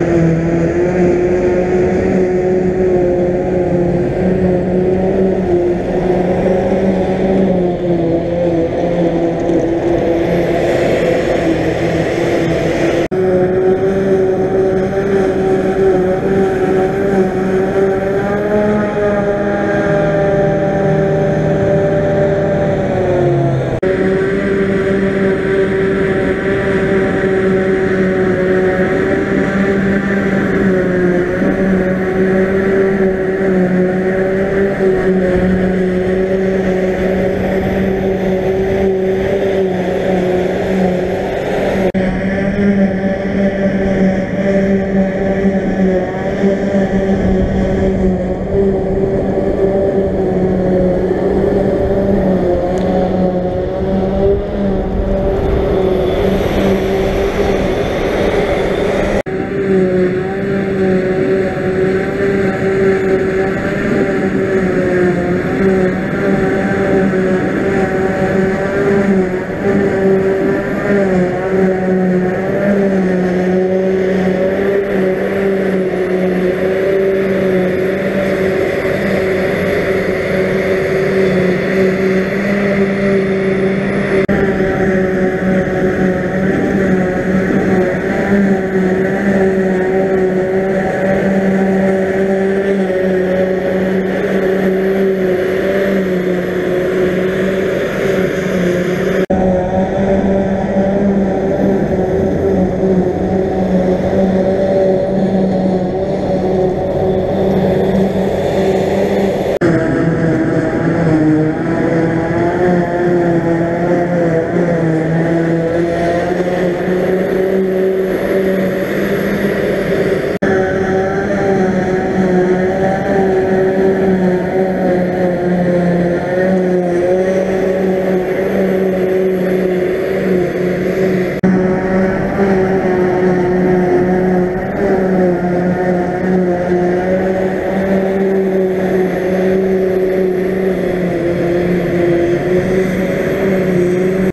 you